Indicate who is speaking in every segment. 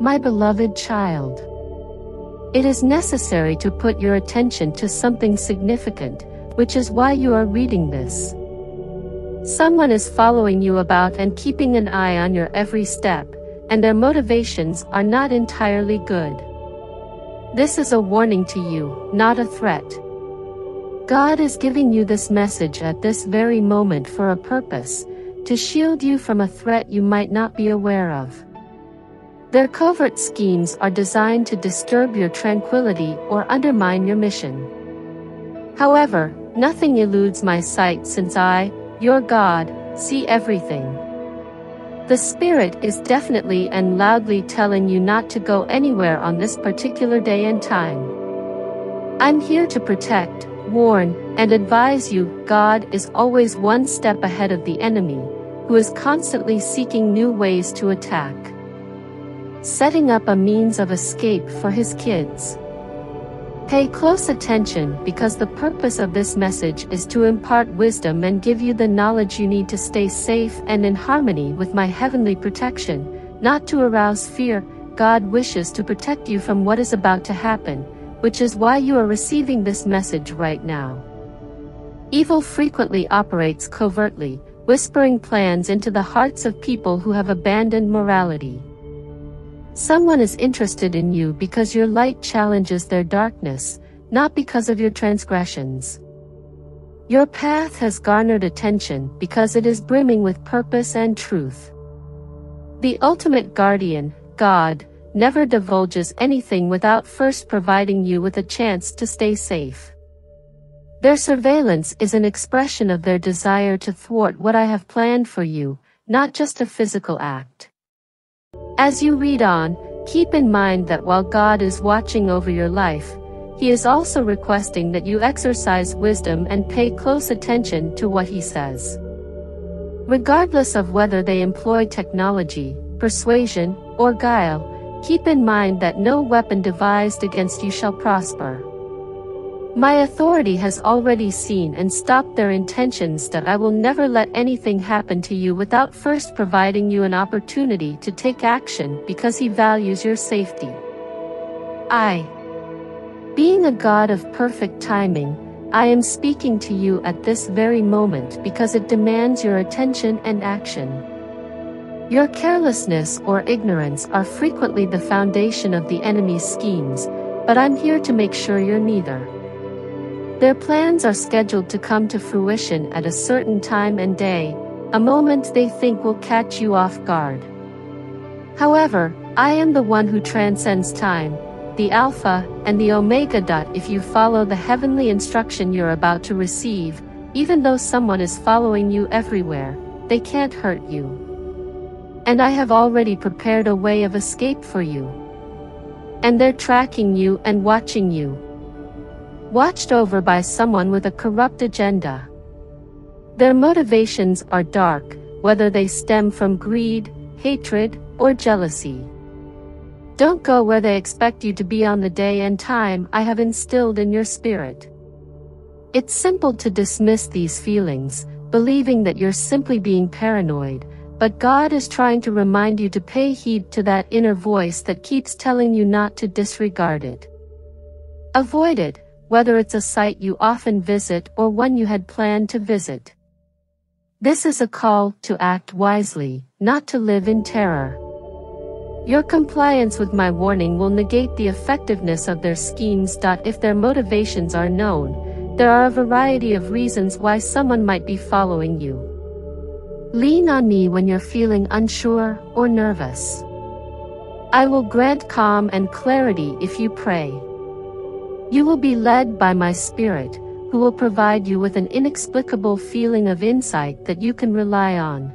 Speaker 1: My beloved child. It is necessary to put your attention to something significant, which is why you are reading this. Someone is following you about and keeping an eye on your every step, and their motivations are not entirely good. This is a warning to you, not a threat. God is giving you this message at this very moment for a purpose, to shield you from a threat you might not be aware of. Their covert schemes are designed to disturb your tranquility or undermine your mission. However, nothing eludes my sight since I, your God, see everything. The Spirit is definitely and loudly telling you not to go anywhere on this particular day and time. I'm here to protect, warn, and advise you God is always one step ahead of the enemy, who is constantly seeking new ways to attack. Setting up a means of escape for his kids. Pay close attention because the purpose of this message is to impart wisdom and give you the knowledge you need to stay safe and in harmony with my heavenly protection, not to arouse fear. God wishes to protect you from what is about to happen, which is why you are receiving this message right now. Evil frequently operates covertly, whispering plans into the hearts of people who have abandoned morality. Someone is interested in you because your light challenges their darkness, not because of your transgressions. Your path has garnered attention because it is brimming with purpose and truth. The ultimate guardian, God, never divulges anything without first providing you with a chance to stay safe. Their surveillance is an expression of their desire to thwart what I have planned for you, not just a physical act. As you read on, keep in mind that while God is watching over your life, He is also requesting that you exercise wisdom and pay close attention to what He says. Regardless of whether they employ technology, persuasion, or guile, keep in mind that no weapon devised against you shall prosper. My authority has already seen and stopped their intentions that I will never let anything happen to you without first providing you an opportunity to take action because he values your safety. I. Being a God of perfect timing, I am speaking to you at this very moment because it demands your attention and action. Your carelessness or ignorance are frequently the foundation of the enemy's schemes, but I'm here to make sure you're neither. Their plans are scheduled to come to fruition at a certain time and day, a moment they think will catch you off guard. However, I am the one who transcends time, the Alpha and the Omega. If you follow the heavenly instruction you're about to receive, even though someone is following you everywhere, they can't hurt you. And I have already prepared a way of escape for you. And they're tracking you and watching you watched over by someone with a corrupt agenda. Their motivations are dark, whether they stem from greed, hatred, or jealousy. Don't go where they expect you to be on the day and time I have instilled in your spirit. It's simple to dismiss these feelings, believing that you're simply being paranoid, but God is trying to remind you to pay heed to that inner voice that keeps telling you not to disregard it. Avoid it, whether it's a site you often visit or one you had planned to visit. This is a call to act wisely, not to live in terror. Your compliance with my warning will negate the effectiveness of their schemes. If their motivations are known, there are a variety of reasons why someone might be following you. Lean on me when you're feeling unsure or nervous. I will grant calm and clarity if you pray. You will be led by my Spirit, who will provide you with an inexplicable feeling of insight that you can rely on.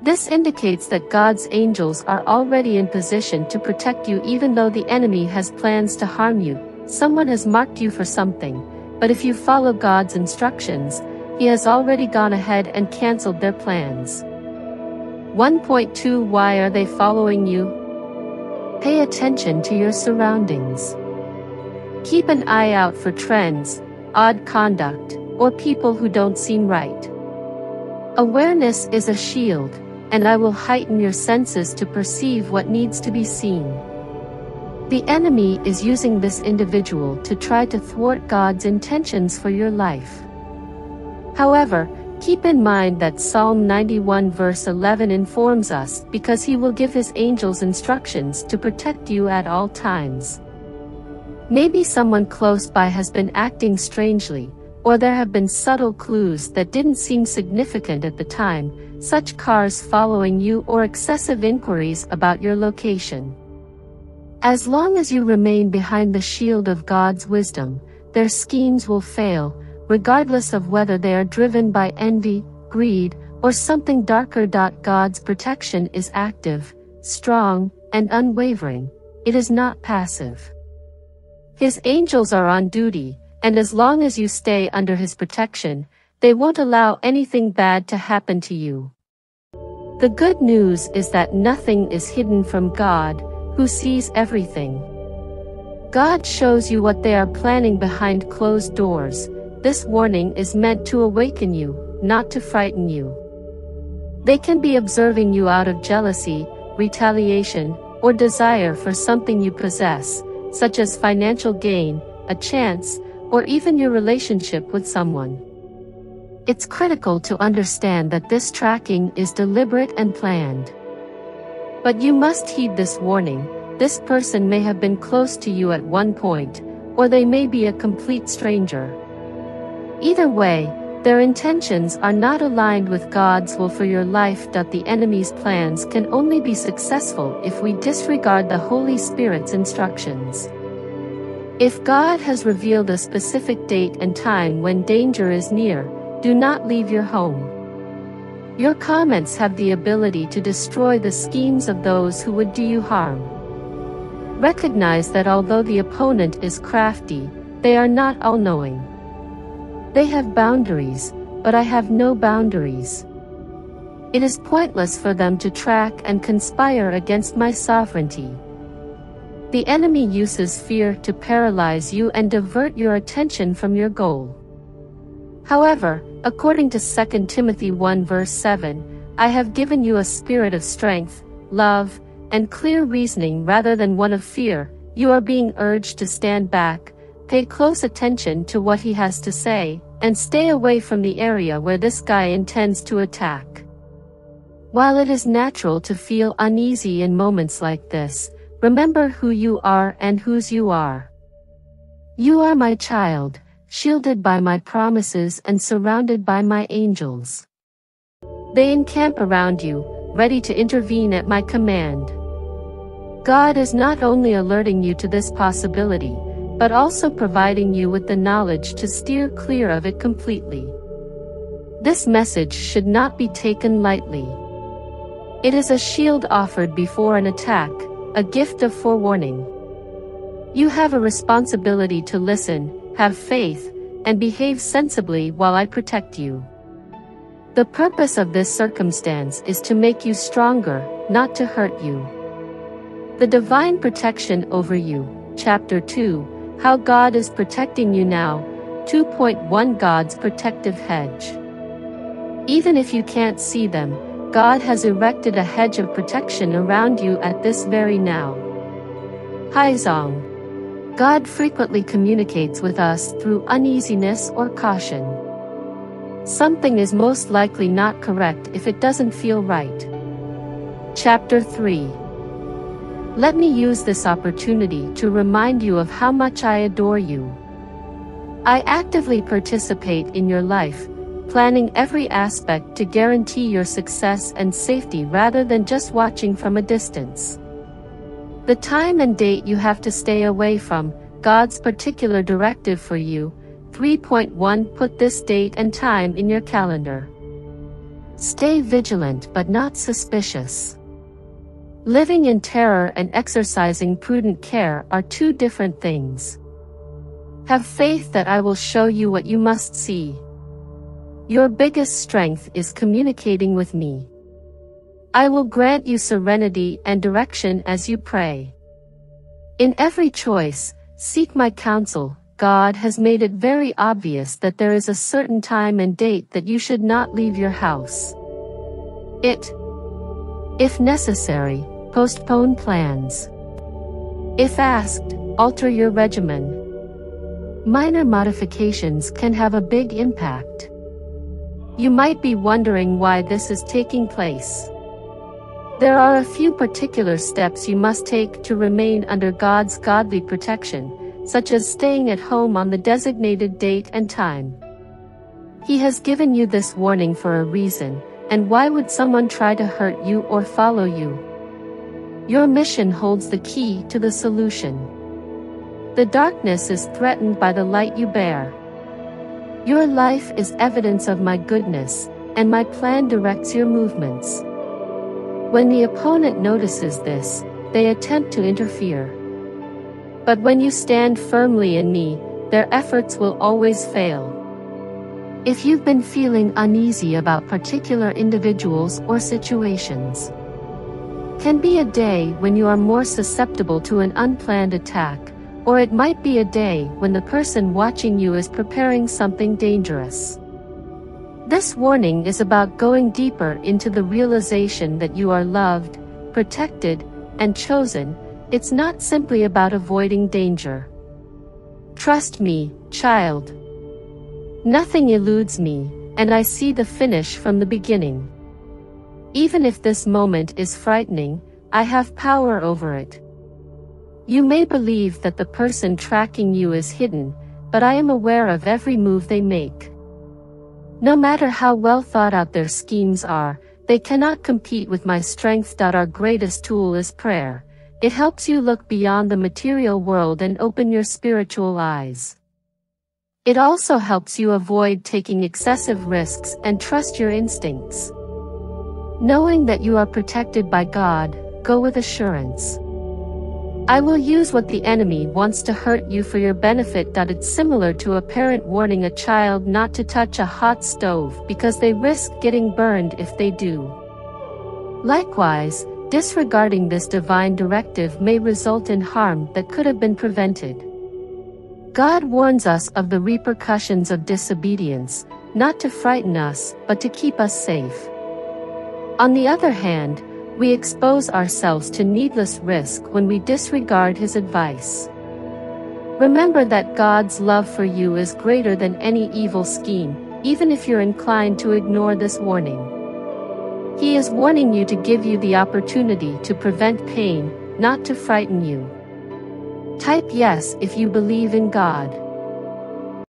Speaker 1: This indicates that God's angels are already in position to protect you even though the enemy has plans to harm you. Someone has marked you for something, but if you follow God's instructions, He has already gone ahead and cancelled their plans. 1.2 Why are they following you? Pay attention to your surroundings. Keep an eye out for trends, odd conduct, or people who don't seem right. Awareness is a shield, and I will heighten your senses to perceive what needs to be seen. The enemy is using this individual to try to thwart God's intentions for your life. However, keep in mind that Psalm 91 verse 11 informs us because he will give his angels instructions to protect you at all times. Maybe someone close by has been acting strangely, or there have been subtle clues that didn't seem significant at the time, such cars following you or excessive inquiries about your location. As long as you remain behind the shield of God's wisdom, their schemes will fail, regardless of whether they are driven by envy, greed, or something darker. God's protection is active, strong, and unwavering. It is not passive. His angels are on duty, and as long as you stay under his protection, they won't allow anything bad to happen to you. The good news is that nothing is hidden from God, who sees everything. God shows you what they are planning behind closed doors. This warning is meant to awaken you, not to frighten you. They can be observing you out of jealousy, retaliation, or desire for something you possess, such as financial gain, a chance, or even your relationship with someone. It's critical to understand that this tracking is deliberate and planned. But you must heed this warning, this person may have been close to you at one point, or they may be a complete stranger. Either way, their intentions are not aligned with God's will for your life. The enemy's plans can only be successful if we disregard the Holy Spirit's instructions. If God has revealed a specific date and time when danger is near, do not leave your home. Your comments have the ability to destroy the schemes of those who would do you harm. Recognize that although the opponent is crafty, they are not all-knowing. They have boundaries, but I have no boundaries. It is pointless for them to track and conspire against my sovereignty. The enemy uses fear to paralyze you and divert your attention from your goal. However, according to 2 Timothy 1 verse 7, I have given you a spirit of strength, love, and clear reasoning rather than one of fear. You are being urged to stand back, pay close attention to what he has to say, and stay away from the area where this guy intends to attack. While it is natural to feel uneasy in moments like this, remember who you are and whose you are. You are my child, shielded by my promises and surrounded by my angels. They encamp around you, ready to intervene at my command. God is not only alerting you to this possibility, but also providing you with the knowledge to steer clear of it completely. This message should not be taken lightly. It is a shield offered before an attack, a gift of forewarning. You have a responsibility to listen, have faith, and behave sensibly while I protect you. The purpose of this circumstance is to make you stronger, not to hurt you. The divine protection over you, chapter 2, how God is protecting you now, 2.1 God's protective hedge. Even if you can't see them, God has erected a hedge of protection around you at this very now. Haizong. God frequently communicates with us through uneasiness or caution. Something is most likely not correct if it doesn't feel right. Chapter 3 Let me use this opportunity to remind you of how much I adore you. I actively participate in your life, planning every aspect to guarantee your success and safety rather than just watching from a distance. The time and date you have to stay away from, God's particular directive for you. 3.1 Put this date and time in your calendar. Stay vigilant but not suspicious. Living in terror and exercising prudent care are two different things. Have faith that I will show you what you must see. Your biggest strength is communicating with me. I will grant you serenity and direction as you pray. In every choice, seek my counsel. God has made it very obvious that there is a certain time and date that you should not leave your house. It If necessary, postpone plans. If asked, alter your regimen. Minor modifications can have a big impact. You might be wondering why this is taking place. There are a few particular steps you must take to remain under God's godly protection, such as staying at home on the designated date and time. He has given you this warning for a reason, and why would someone try to hurt you or follow you? Your mission holds the key to the solution. The darkness is threatened by the light you bear. Your life is evidence of my goodness, and my plan directs your movements. When the opponent notices this, they attempt to interfere. But when you stand firmly in me, their efforts will always fail. If you've been feeling uneasy about particular individuals or situations, can be a day when you are more susceptible to an unplanned attack, or it might be a day when the person watching you is preparing something dangerous. This warning is about going deeper into the realization that you are loved, protected, and chosen, it's not simply about avoiding danger. Trust me, child. Nothing eludes me, and I see the finish from the beginning. Even if this moment is frightening, I have power over it. You may believe that the person tracking you is hidden, but I am aware of every move they make. No matter how well thought out their schemes are, they cannot compete with my strength. Our greatest tool is prayer. It helps you look beyond the material world and open your spiritual eyes. It also helps you avoid taking excessive risks and trust your instincts. Knowing that you are protected by God, go with assurance. I will use what the enemy wants to hurt you for your benefit. It's similar to a parent warning a child not to touch a hot stove because they risk getting burned if they do. Likewise, disregarding this divine directive may result in harm that could have been prevented. God warns us of the repercussions of disobedience, not to frighten us, but to keep us safe. On the other hand, we expose ourselves to needless risk when we disregard his advice. Remember that God's love for you is greater than any evil scheme, even if you're inclined to ignore this warning. He is warning you to give you the opportunity to prevent pain, not to frighten you. Type yes if you believe in God.